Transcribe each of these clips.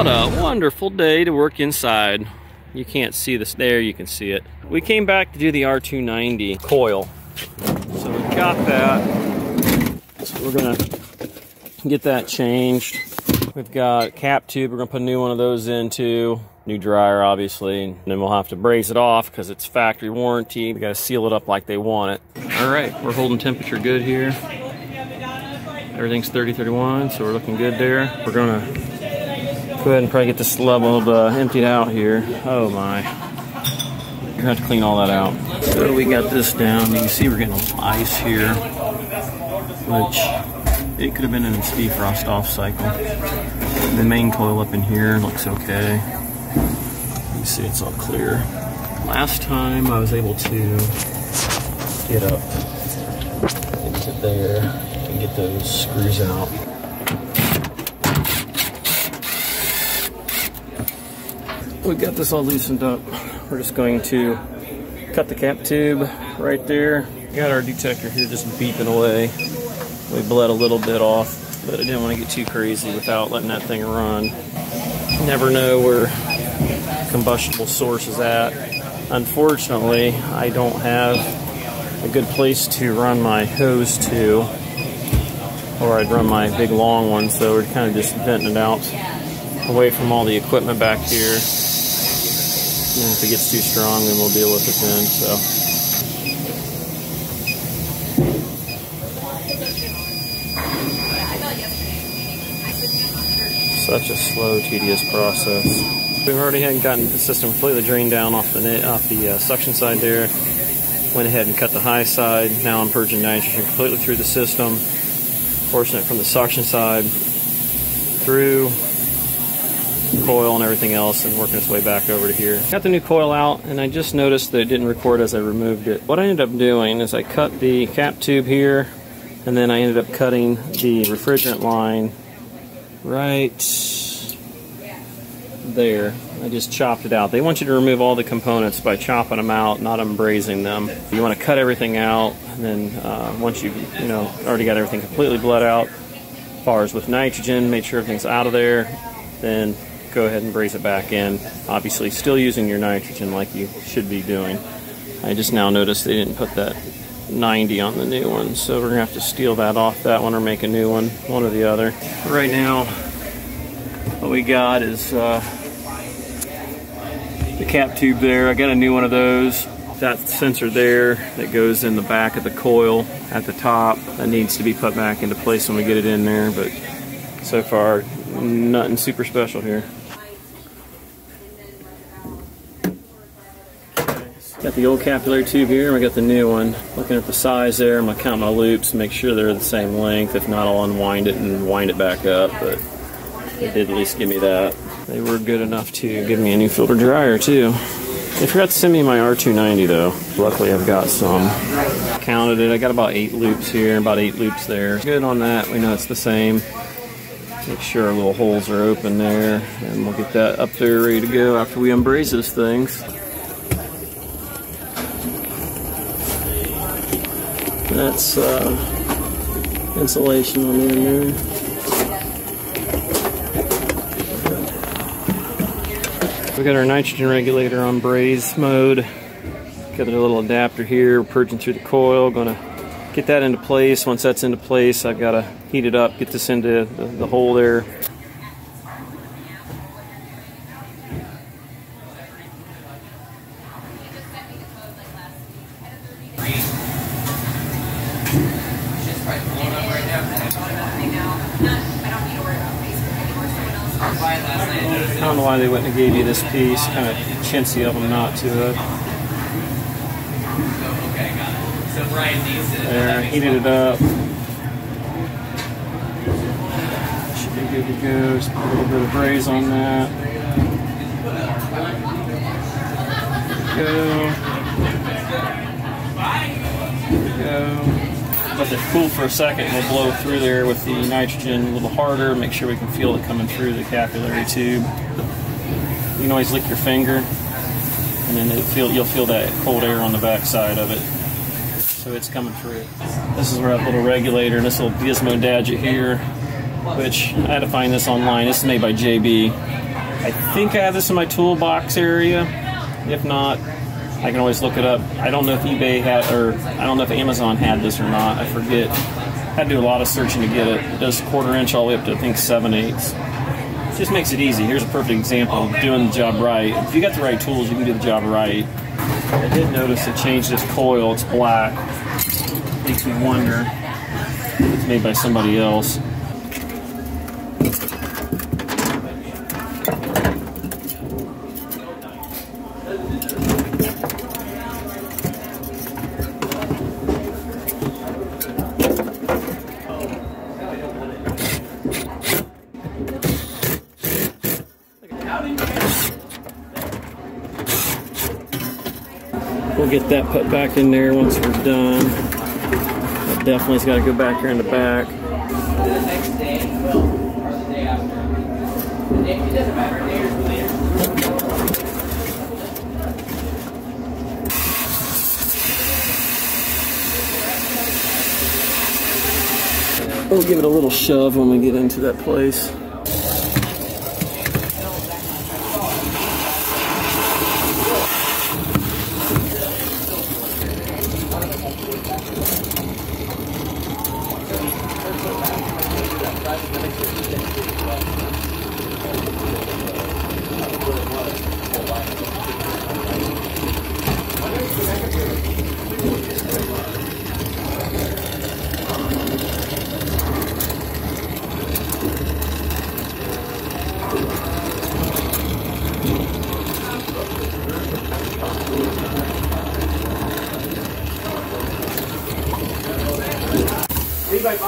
What a wonderful day to work inside. You can't see this there, you can see it. We came back to do the R290 coil. So we've got that. So we're gonna get that changed. We've got cap tube, we're gonna put a new one of those into. New dryer, obviously, and then we'll have to braze it off because it's factory warranty. We gotta seal it up like they want it. All right, we're holding temperature good here. Everything's 30, 31, so we're looking good there. We're gonna go ahead and probably get this leveled, uh, emptied out here. Oh my. You're gonna have to clean all that out. So we got this down. You can see we're getting a little ice here, which it could have been in its defrost off cycle. The main coil up in here looks okay. You see it's all clear. Last time I was able to get up into there and get those screws out. We got this all loosened up. We're just going to cut the cap tube right there. Got our detector here just beeping away. We bled a little bit off, but I didn't want to get too crazy without letting that thing run. Never know where combustible source is at. Unfortunately, I don't have a good place to run my hose to, or I'd run my big long one, so we're kind of just venting it out away from all the equipment back here. And if it gets too strong, then we'll deal with it then. So. Such a slow, tedious process. We've already had gotten the system completely drained down off the off the uh, suction side there. Went ahead and cut the high side. Now I'm purging nitrogen completely through the system, forcing it from the suction side through coil and everything else and working its way back over to here. Got the new coil out and I just noticed that it didn't record as I removed it. What I ended up doing is I cut the cap tube here and then I ended up cutting the refrigerant line right there. I just chopped it out. They want you to remove all the components by chopping them out, not unbrazing them. You want to cut everything out, and then uh, once you've you know already got everything completely bled out, as far as with nitrogen, make sure everything's out of there, then go ahead and braze it back in. Obviously, still using your nitrogen like you should be doing. I just now noticed they didn't put that 90 on the new one, so we're gonna have to steal that off that one or make a new one, one or the other. Right now, what we got is uh, the cap tube there. I got a new one of those. That sensor there that goes in the back of the coil at the top that needs to be put back into place when we get it in there, but so far, nothing super special here. Got the old capillary tube here, and we got the new one. Looking at the size there, I'm gonna count my loops, make sure they're the same length. If not, I'll unwind it and wind it back up, but they did at least give me that. They were good enough to give me a new filter dryer too. They forgot to send me my R290 though. Luckily I've got some. Counted it, I got about eight loops here, about eight loops there. Good on that, we know it's the same. Make sure our little holes are open there, and we'll get that up there ready to go after we embrace those things. That's uh, insulation on the end there. We got our nitrogen regulator on braze mode. Got a little adapter here, purging through the coil. Gonna get that into place. Once that's into place, I've got to heat it up, get this into the, the hole there. They wouldn't have gave you this piece. Kind of chintzy of them not to it. There, heated it up. Should be good to go. Just put a little bit of braze on that. Go. Go let it cool for a second. We'll blow through there with the nitrogen a little harder, make sure we can feel it coming through the capillary tube. You can always lick your finger, and then feel, you'll feel that cold air on the back side of it. So it's coming through. This is where that little regulator, and this little gizmo gadget here, which I had to find this online. This is made by JB. I think I have this in my toolbox area. If not, I can always look it up. I don't know if eBay had, or I don't know if Amazon had this or not. I forget. Had to do a lot of searching to get it. It does quarter inch all the way up to I think seven eighths. Just makes it easy. Here's a perfect example of doing the job right. If you got the right tools, you can do the job right. I did notice it changed this coil. It's black. Makes me wonder if it's made by somebody else. Get that put back in there once we're done. That definitely has got to go back here in the back. We'll give it a little shove when we get into that place.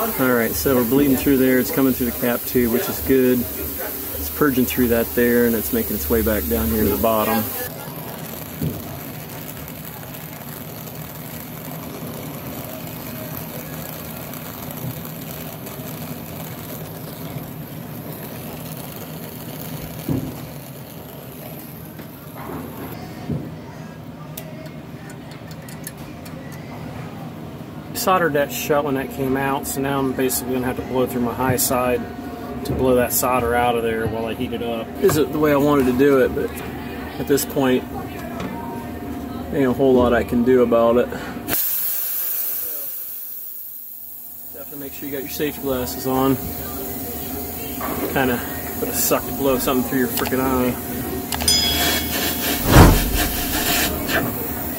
All right, so we're bleeding through there. It's coming through the cap too, which is good. It's purging through that there, and it's making its way back down here to the bottom. Soldered that shut when that came out, so now I'm basically gonna have to blow through my high side to blow that solder out of there while I heat it up. Is it the way I wanted to do it, but at this point, ain't a whole lot I can do about it. Definitely make sure you got your safety glasses on. Kind of would have sucked to blow something through your freaking eye.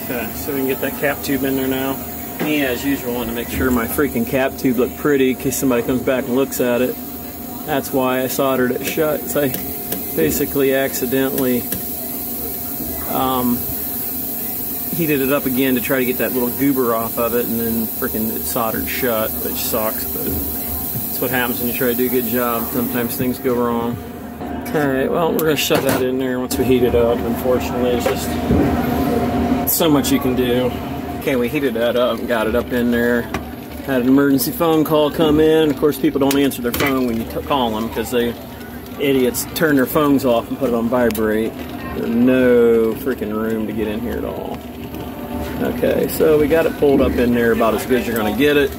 Okay, so we can get that cap tube in there now. Me, as usual, want to make sure my freaking cap tube looked pretty in case somebody comes back and looks at it. That's why I soldered it shut. So I basically accidentally um, heated it up again to try to get that little goober off of it, and then freaking it soldered shut, which sucks. But that's what happens when you try to do a good job. Sometimes things go wrong. Alright, well, we're gonna shove that in there once we heat it up. Unfortunately, it's just so much you can do. Okay, we heated that up and got it up in there. Had an emergency phone call come in. Of course, people don't answer their phone when you t- call them because they idiots turn their phones off and put it on vibrate. There's no freaking room to get in here at all. Okay, so we got it pulled up in there about as good as you're going to get it.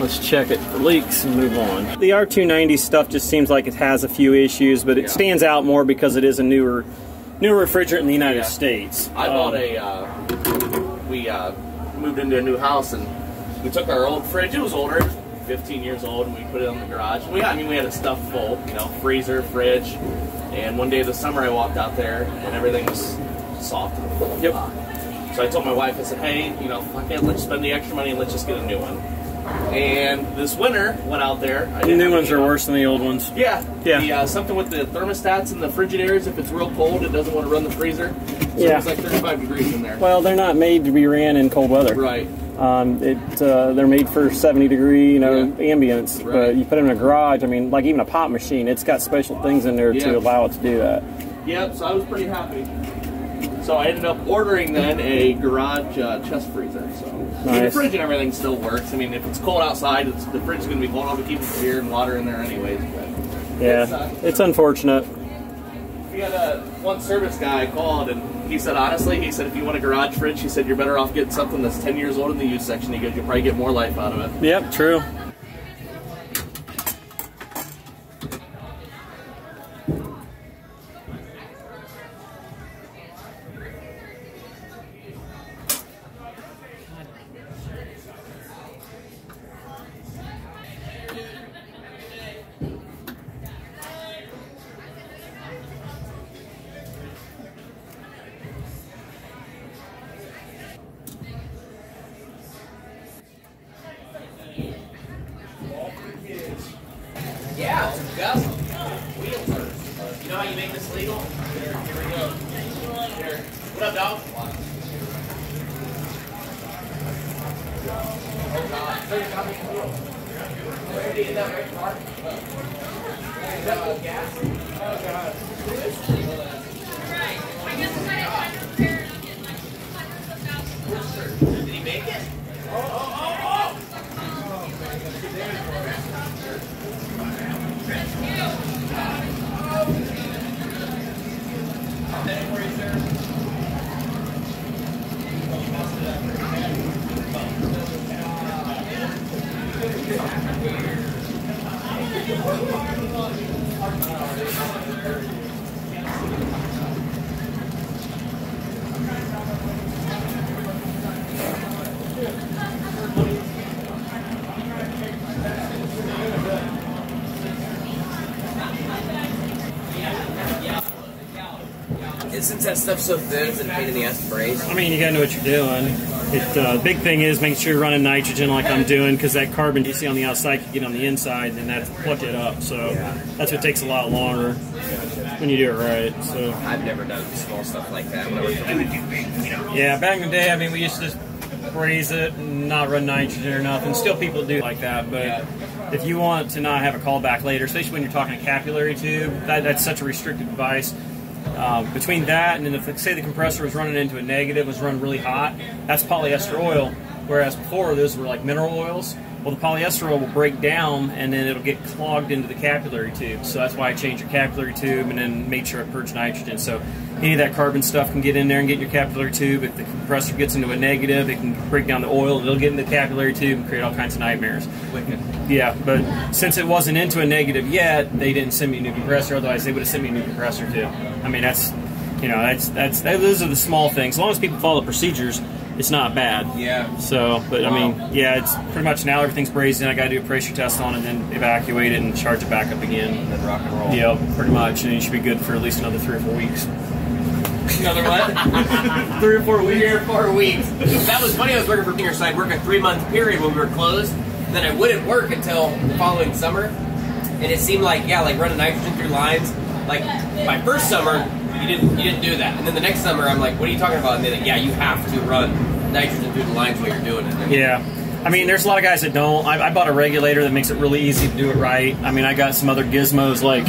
Let's check it for leaks and move on. The R290 stuff just seems like it has a few issues, but it stands out more because it is a newer, newer refrigerant in the United Yeah. States. I bought Um, a. Uh, we uh, moved into a new house and we took our old fridge. It was older, 15 years old, and we put it in the garage. We, I mean, we had it stuffed full, you know, freezer, fridge. And one day this summer, I walked out there and everything was soft. Yep. So I told my wife, I said, "Hey, you know, fuck it, let's spend the extra money and let's just get a new one." And this winter, went out there. I The new ones are uh, worse than the old ones. Yeah, Yeah. The, uh, something with the thermostats and the Frigidaires. If it's real cold, it doesn't want to run the freezer. So Yeah. It's like 35 degrees in there. Well, they're not made to be ran in cold weather. Right. Um, it uh, they're made for 70 degree, you know, Yeah. ambience. Right. But you put them in a garage. I mean, like even a pop machine, it's got special things in there Yeah. to allow it to do that. Yep, so I was pretty happy. So I ended up ordering then a garage uh, chest freezer. So mean, the fridge and everything still works. I mean, if it's cold outside, it's, the fridge is going to be cold. I'll be keeping beer and water in there anyways. But Yeah, It's, uh, it's unfortunate. we had a one service guy called and he said honestly, he said if you want a garage fridge, he said you're better off getting something that's 10 years old in the used section. He goes, you'll probably get more life out of it. Yep, true. Since that stuff's so thin, it's a pain in the ass to braze. I mean, you gotta know what you're doing. It, uh, the big thing is making sure you're running nitrogen like I'm doing, because that carbon you see on the outside can get on the inside, and that's pluck it up. So that's what takes a lot longer when you do it right. So I've never done small stuff like that. When I worked for yeah, back in the day, I mean, we used to just braze it and not run nitrogen or nothing. Still, people do like that, but if you want to not have a callback later, especially when you're talking a capillary tube, that, that's such a restricted device. Um, between that and then if say the compressor was running into a negative, was running really hot, that's polyester oil. Whereas before those were like mineral oils. Well, the polyester oil will break down and then it'll get clogged into the capillary tube. So that's why I changed your capillary tube and then made sure I purged nitrogen. So any of that carbon stuff can get in there and get your capillary tube. If the compressor gets into a negative, it can break down the oil. It'll get in the capillary tube and create all kinds of nightmares. Wicked. Yeah, but since it wasn't into a negative yet, they didn't send me a new compressor. Otherwise, they would have sent me a new compressor too. I mean, that's you know, that's that's that, those are the small things. As long as people follow the procedures, it's not bad. Yeah. So, but I mean, yeah, it's pretty much now everything's brazed in. I got to do a pressure test on it, and then evacuate it and charge it back up again. And then rock and roll. Yeah, pretty much, and you should be good for at least another three or four weeks. Another what? Three or four Three or four weeks. That was funny. I was working for Finger, so I'd work a three month period when we were closed. Then I wouldn't work until the following summer. And it seemed like, yeah, like running nitrogen through lines. Like my first summer, you didn't you didn't do that. And then the next summer, I'm like, what are you talking about? And they're like, yeah, you have to run nitrogen through the lines while you're doing it. And Yeah. I mean, there's a lot of guys that don't. I, I bought a regulator that makes it really easy to do it right. I mean, I got some other gizmos like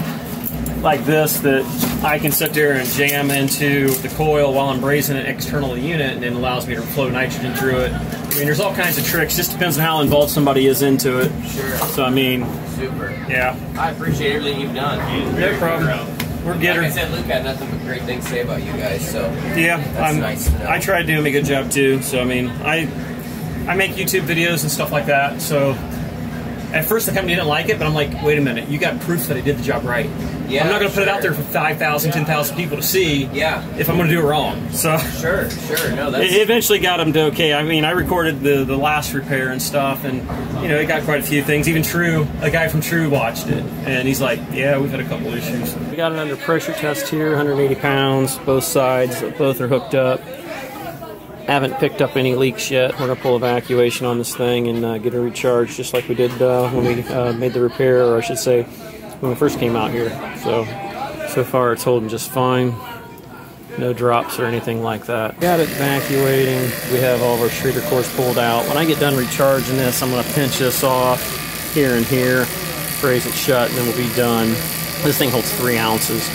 like this that I can sit there and jam into the coil while I'm brazing an external unit, and it allows me to flow nitrogen through it. I mean, there's all kinds of tricks. Just depends on how involved somebody is into it. Sure. So I mean, Super. yeah, I appreciate everything you've done. no problem. We're Like getter. I said, Luke had nothing but great things to say about you guys. So Yeah, That's I'm, nice to know. I try to do a good job too. So I mean, I I make YouTube videos and stuff like that. So at first the company didn't like it, but I'm like, wait a minute, you got proof that I did the job right. Yeah, I'm not going to put it out there for 5,000, 10,000 people to see. Yeah. If I'm going to do it wrong, so. sure, sure. No, that's It eventually got them to okay. I mean, I recorded the, the last repair and stuff, and you know, it got quite a few things. Even True, a guy from True watched it, and he's like, "Yeah, we've had a couple issues." We got an under pressure test here, 180 pounds, both sides, both are hooked up. Haven't picked up any leaks yet. We're gonna pull evacuation on this thing and uh, get it recharged, just like we did uh, when we uh, made the repair, or I should say, when we first came out here. So, so far it's holding just fine no drops or anything like that. Got it evacuating. We have all of our Schrader cores pulled out. When I get done recharging this, I'm to pinch this off here and here, braze it shut, and then we'll be done. This thing holds three ounces,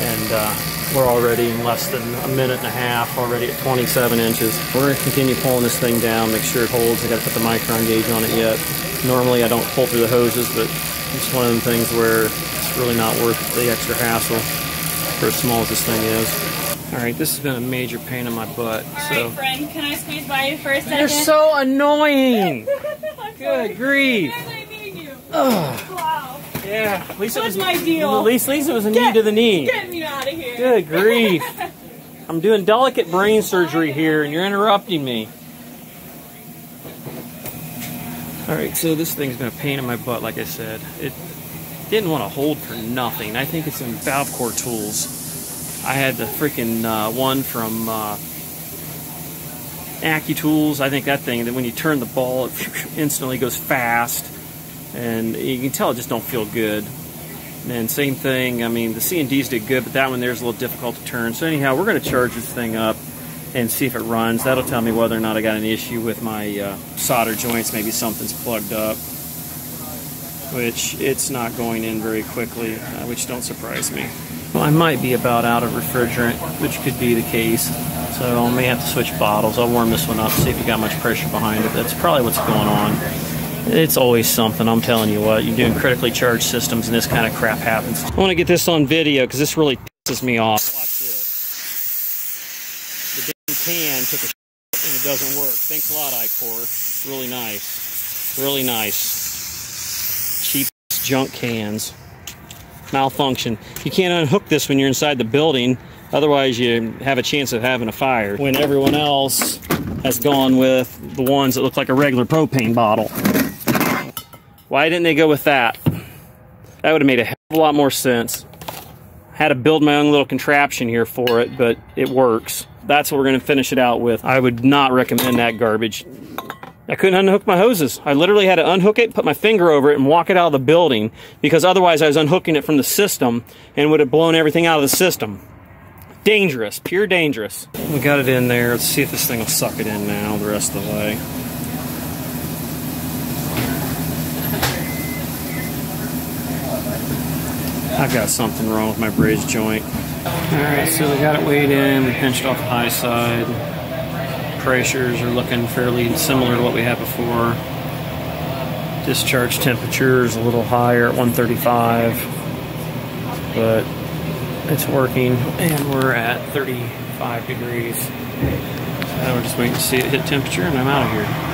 and uh, we're already in less than a minute and a half, already at 27 inches. We're to continue pulling this thing down, make sure it holds. I got to put the micron gauge on it yet. Normally I don't pull through the hoses, but it's one of them things where it's really not worth the extra hassle for as small as this thing is. All right, this has been a major pain in my butt. All So friend, can I squeeze by you for a 2nd you're so annoying. Good sorry. grief. Yes, I need you. Ugh. Wow. Yeah, at least it What's was my deal? At least, it was a knee to the knee. Get me out of here. Good grief. I'm doing delicate brain surgery here, and you're interrupting me. All right, so this thing's been a pain in my butt, like I said. It didn't want to hold for nothing. I think it's in valve core tools. I had the freaking uh, one from uh, AccuTools, I think that thing that when you turn the ball, it instantly goes fast, and you can tell it just don't feel good. And same thing, I mean, the C&Ds did good, but that one there's a little difficult to turn. So anyhow, we're going to charge this thing up and see if it runs. That'll tell me whether or not I got an issue with my uh, solder joints. Maybe something's plugged up, which it's not going in very quickly, uh, which don't surprise me. Well, I might be about out of refrigerant, which could be the case. So I may have to switch bottles. I'll warm this one up, see if you got much pressure behind it. That's probably what's going on. It's always something, I'm telling you what. You're doing critically charged systems and this kind of crap happens. I want to get this on video because this really pisses me off. Can took a and it doesn't work. Thanks a lot, Icor. Really nice. Really nice. Cheap junk cans. Malfunction. You can't unhook this when you're inside the building. Otherwise, you have a chance of having a fire. When everyone else has gone with the ones that look like a regular propane bottle. Why didn't they go with that? That would have made a hell of a lot more sense. Had to build my own little contraption here for it, but it works. That's what we're going to finish it out with. I would not recommend that garbage. I couldn't unhook my hoses. I literally had to unhook it, put my finger over it, and walk it out of the building because otherwise I was unhooking it from the system and would have blown everything out of the system. Dangerous, pure dangerous. We got it in there. Let's see if this thing will suck it in now the rest of the way. I've got something wrong with my bridge joint. Alright, so we got it weighed in, we pinched off the high side. Pressures are looking fairly similar to what we had before. Discharge temperature is a little higher at 135, but it's working, and we're at 35 degrees. So we're just waiting to see it hit temperature, and I'm out of here.